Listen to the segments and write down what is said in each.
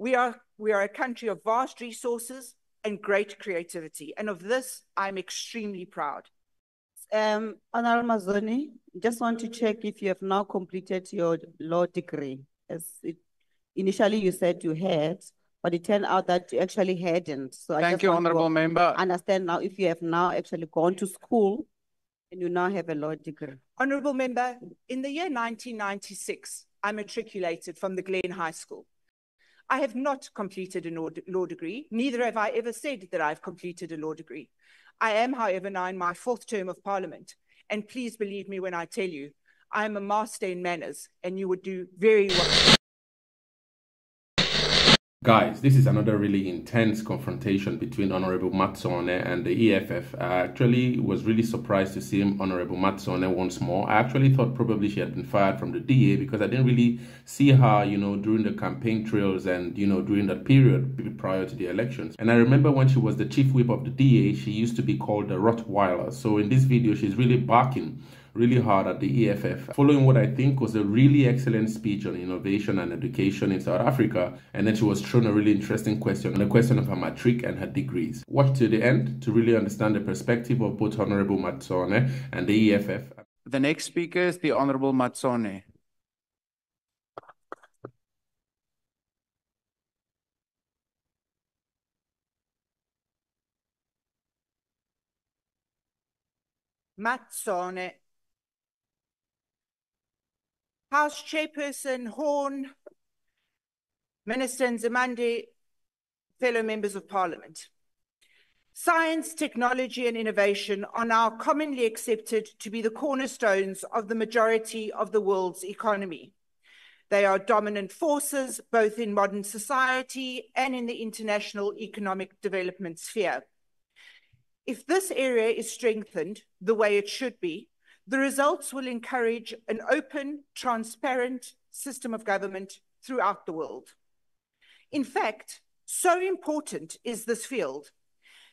We are, we are a country of vast resources and great creativity. And of this, I'm extremely proud. Um, Honorable Mazzone, just want to check if you have now completed your law degree. As it, initially you said you had, but it turned out that you actually hadn't. So I Thank you, Honorable Member. Understand now if you have now actually gone to school and you now have a law degree. Honorable Member, in the year 1996, I matriculated from the Glen High School. I have not completed a law degree, neither have I ever said that I've completed a law degree. I am, however, now in my fourth term of parliament, and please believe me when I tell you, I am a master in manners, and you would do very well. Guys, this is another really intense confrontation between Honorable Mazzone and the EFF. I actually was really surprised to see Honorable Mazzone once more. I actually thought probably she had been fired from the DA because I didn't really see her, you know, during the campaign trails and, you know, during that period prior to the elections. And I remember when she was the chief whip of the DA, she used to be called the Rottweiler. So in this video, she's really barking really hard at the EFF, following what I think was a really excellent speech on innovation and education in South Africa. And then she was thrown a really interesting question on the question of her matric and her degrees. Watch to the end to really understand the perspective of both Honorable Mazzone and the EFF. The next speaker is the Honorable Mazzone. Mazzone House Chairperson Horn, Minister Nzimande, fellow members of Parliament. Science, technology, and innovation are now commonly accepted to be the cornerstones of the majority of the world's economy. They are dominant forces both in modern society and in the international economic development sphere. If this area is strengthened the way it should be, the results will encourage an open, transparent system of government throughout the world. In fact, so important is this field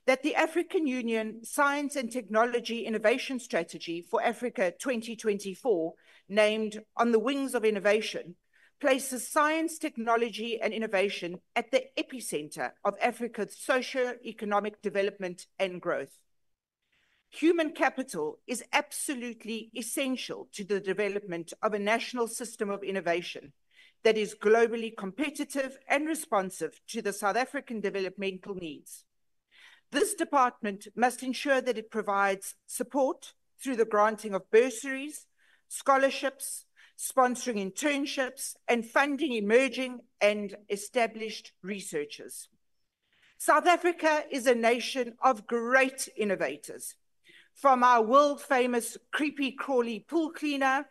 that the African Union Science and Technology Innovation Strategy for Africa 2024, named On the Wings of Innovation, places science, technology, and innovation at the epicenter of Africa's socio-economic development and growth. Human capital is absolutely essential to the development of a national system of innovation that is globally competitive and responsive to the South African developmental needs. This department must ensure that it provides support through the granting of bursaries, scholarships, sponsoring internships, and funding emerging and established researchers. South Africa is a nation of great innovators from our world famous creepy crawly pool cleaner,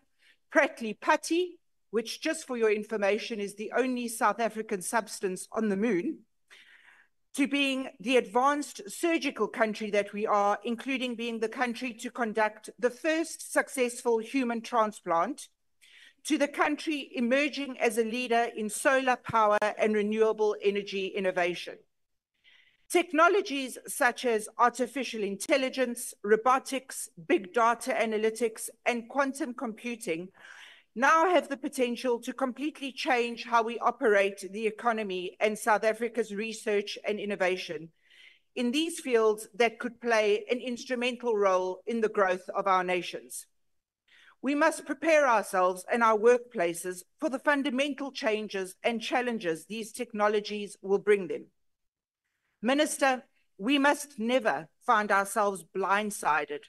Pratley Putty, which just for your information is the only South African substance on the moon, to being the advanced surgical country that we are, including being the country to conduct the first successful human transplant, to the country emerging as a leader in solar power and renewable energy innovation. Technologies such as artificial intelligence, robotics, big data analytics, and quantum computing now have the potential to completely change how we operate the economy and South Africa's research and innovation in these fields that could play an instrumental role in the growth of our nations. We must prepare ourselves and our workplaces for the fundamental changes and challenges these technologies will bring them. Minister, we must never find ourselves blindsided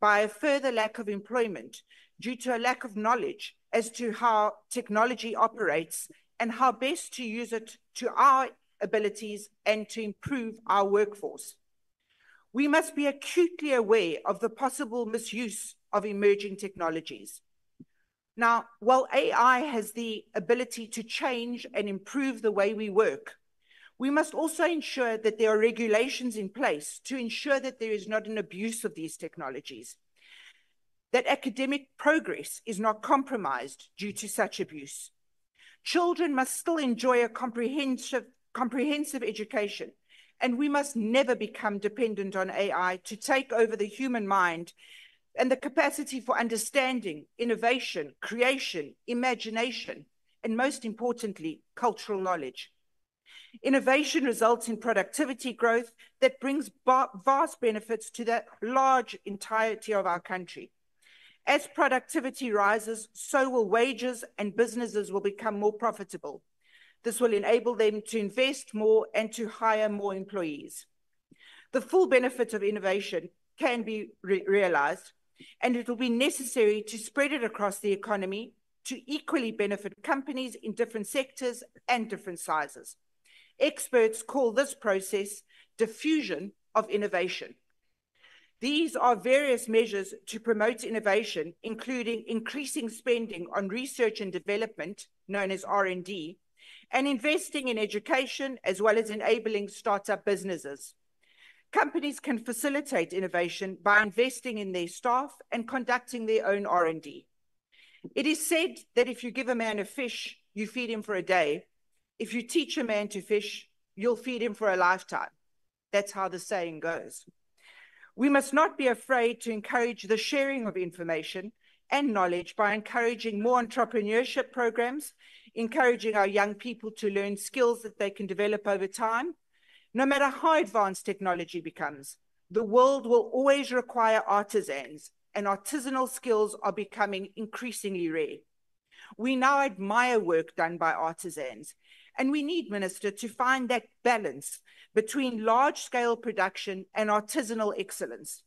by a further lack of employment due to a lack of knowledge as to how technology operates and how best to use it to our abilities and to improve our workforce. We must be acutely aware of the possible misuse of emerging technologies. Now, while AI has the ability to change and improve the way we work, we must also ensure that there are regulations in place to ensure that there is not an abuse of these technologies, that academic progress is not compromised due to such abuse. Children must still enjoy a comprehensive, comprehensive education, and we must never become dependent on AI to take over the human mind and the capacity for understanding, innovation, creation, imagination, and most importantly, cultural knowledge. Innovation results in productivity growth that brings vast benefits to the large entirety of our country. As productivity rises, so will wages and businesses will become more profitable. This will enable them to invest more and to hire more employees. The full benefit of innovation can be re realized, and it will be necessary to spread it across the economy to equally benefit companies in different sectors and different sizes. Experts call this process diffusion of innovation. These are various measures to promote innovation, including increasing spending on research and development, known as R&D, and investing in education, as well as enabling startup businesses. Companies can facilitate innovation by investing in their staff and conducting their own R&D. It is said that if you give a man a fish, you feed him for a day. If you teach a man to fish, you'll feed him for a lifetime. That's how the saying goes. We must not be afraid to encourage the sharing of information and knowledge by encouraging more entrepreneurship programs, encouraging our young people to learn skills that they can develop over time, no matter how advanced technology becomes, the world will always require artisans, and artisanal skills are becoming increasingly rare. We now admire work done by artisans, and we need, Minister, to find that balance between large scale production and artisanal excellence.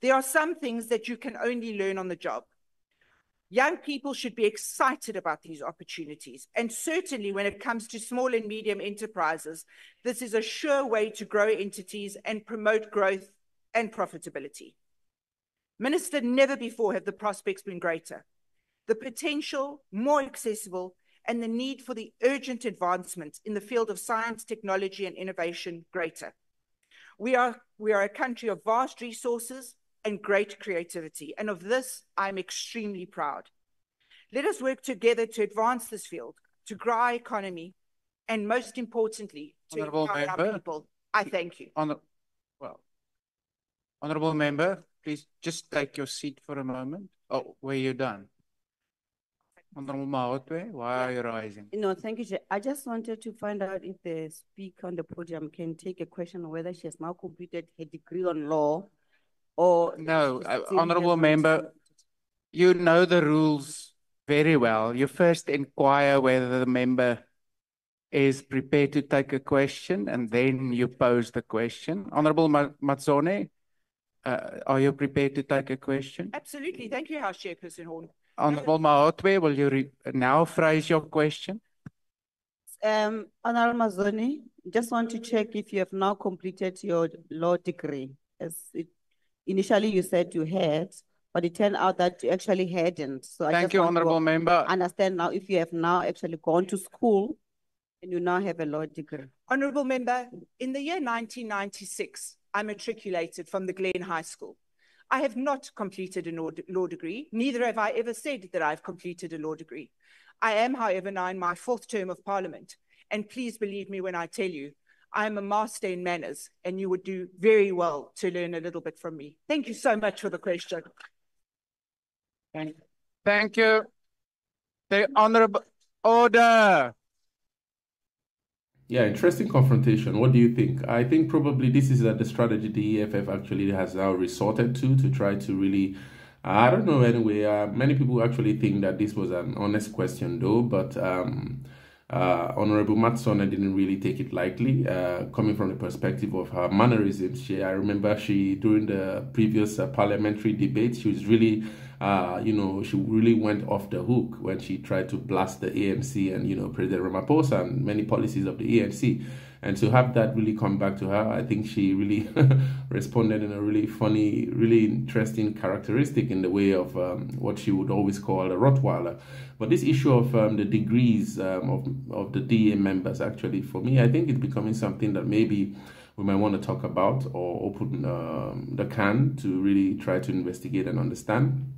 There are some things that you can only learn on the job. Young people should be excited about these opportunities. And certainly when it comes to small and medium enterprises, this is a sure way to grow entities and promote growth and profitability. Minister, never before have the prospects been greater. The potential more accessible and the need for the urgent advancement in the field of science, technology, and innovation greater. We are, we are a country of vast resources and great creativity. And of this, I'm extremely proud. Let us work together to advance this field, to grow our economy, and most importantly, to Honourable empower Member. our people. I thank you. Honor, well, honourable member, please just take your seat for a moment. Oh, were you done? Honourable Mahotwe, why are you rising? No, thank you. Chair. I just wanted to find out if the speaker on the podium can take a question on whether she has now completed her degree on law or. No, uh, honourable here member, you know the rules very well. You first inquire whether the member is prepared to take a question and then you pose the question. Honourable Ma- Mazzone, uh, are you prepared to take a question? Absolutely. Thank you, House Chairperson Horn. Honourable Mahotwe, will you re- now phrase your question? Um, Honorable Mazzone, just want to check if you have now completed your law degree. As it, initially you said you had, but it turned out that you actually hadn't. So I Thank just you, want honourable member. Understand now if you have now actually gone to school and you now have a law degree. Honourable Member, in the year 1996, I matriculated from the Glen High School. I have not completed a law, degree, neither have I ever said that I've completed a law degree. I am, however, now in my fourth term of parliament, and please believe me when I tell you, I am a master in manners, and you would do very well to learn a little bit from me. Thank you so much for the question. Thank, thank you. The honourable order. Yeah, interesting confrontation. What do you think? I think probably this is the strategy the EFF actually has now resorted to to try to really. I don't know anyway. Uh, many people actually think that this was an honest question though, but um, uh, Honorable Mazzone didn't really take it lightly, uh, coming from the perspective of her mannerisms. She, I remember she during the previous uh, parliamentary debate, she was really, uh, you know, she really went off the hook when she tried to blast the ANC and you know President Ramaphosa and many policies of the ANC. And to have that really come back to her, I think she really responded in a really funny, really interesting characteristic in the way of um, what she would always call a Rottweiler. But this issue of um, the degrees um, of, of the DA members, actually, for me, I think it's becoming something that maybe we might want to talk about or open um, the can to really try to investigate and understand.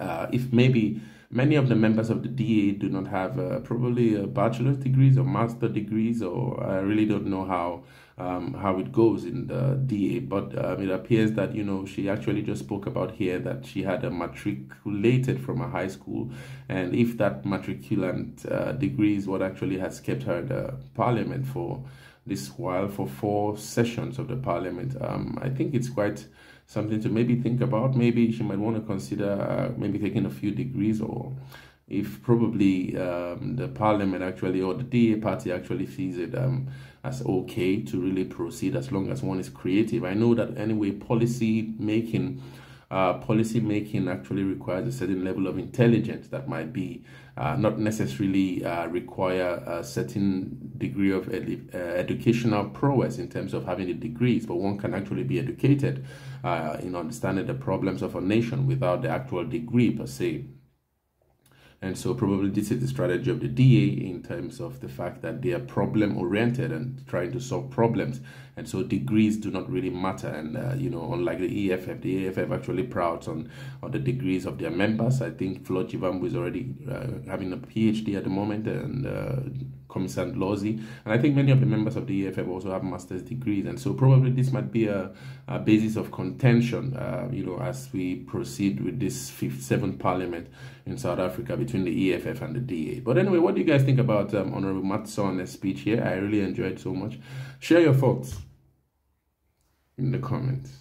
Uh, if maybe many of the members of the DA do not have uh, probably a bachelor's degrees or master degrees, or I really don't know how um, how it goes in the DA. But um, it appears that you know she actually just spoke about here that she had a matriculated from a high school, and if that matriculant uh, degree is what actually has kept her in the parliament for this while for four sessions of the parliament, um, I think it's quite something to maybe think about. Maybe she might want to consider uh, maybe taking a few degrees or if probably um, the parliament actually or the DA party actually sees it um, as okay to really proceed as long as one is creative. I know that anyway, policy making. Uh, policy making actually requires a certain level of intelligence that might be uh, not necessarily uh, require a certain degree of ed- uh, educational prowess in terms of having the degrees, but one can actually be educated uh, in understanding the problems of a nation without the actual degree per se. And so probably this is the strategy of the DA in terms of the fact that they are problem oriented and trying to solve problems. And so degrees do not really matter. And, uh, you know, unlike the EFF, the EFF actually proud on, on the degrees of their members. I think Flo Shivambu is already uh, having a PhD at the moment and uh, Commissar Ndlozi. And I think many of the members of the EFF also have master's degrees. And so probably this might be a, a basis of contention, uh, you know, as we proceed with this fifth, seventh parliament in South Africa between the EFF and the DA. But anyway, what do you guys think about um, Honorable Mazzone's speech here? I really enjoyed so much. Share your thoughts in the comments.